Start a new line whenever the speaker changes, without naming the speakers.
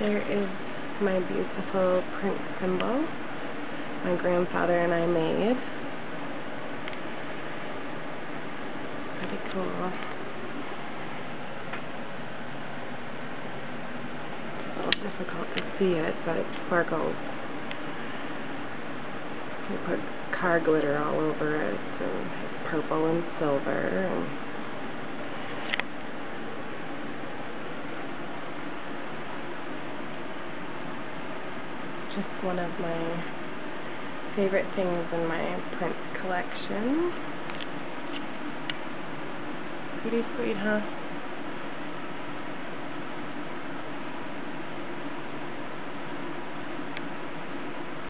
There is my beautiful Prince symbol my grandfather and I made. Pretty cool. It's a little difficult to see it, but it sparkles. We put car glitter all over it, and it's purple and silver. And just one of my favorite things in my Prince collection. Pretty sweet, huh?